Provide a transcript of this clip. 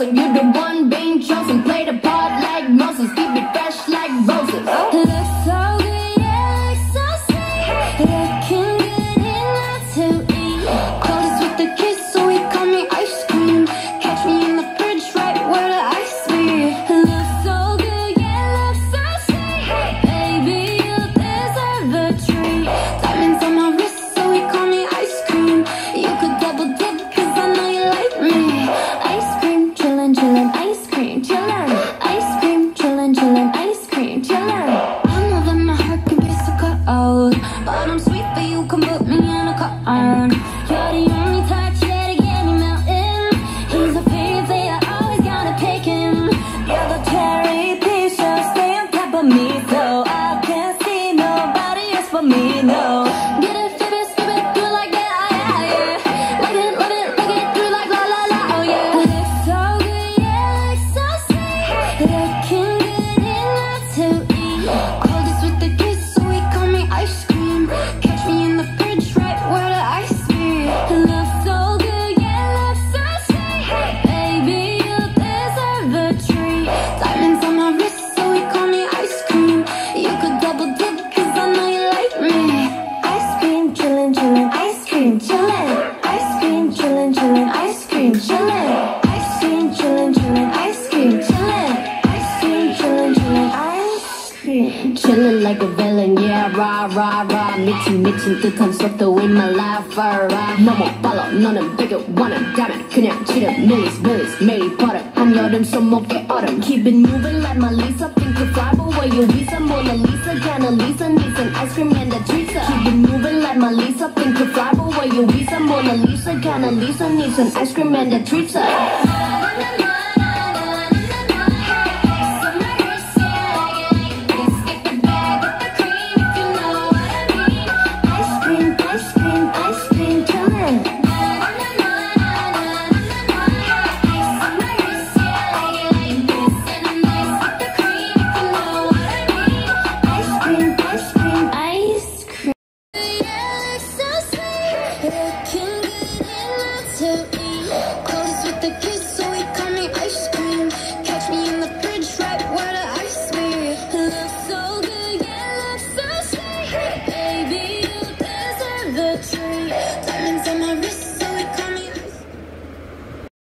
Johnson, you the one, Bane Johnson, play the know. like a villain, yeah, rah, rah, rah. Mitchy, mitchin, 듯한 속도 in my life, alright. 너무 빨라, 너는 되게 원한다면 그냥 치는 millies, millies, 매일 버릇. some more for autumn. Keep it moving like my Lisa, think you fly, but where you visa, Mona Lisa, kinda Lisa, needs an ice cream and a treatza. Keep it moving like my Lisa, think you fly, but where you visa, Mona Lisa, kinda Lisa, needs an ice cream and a treatza.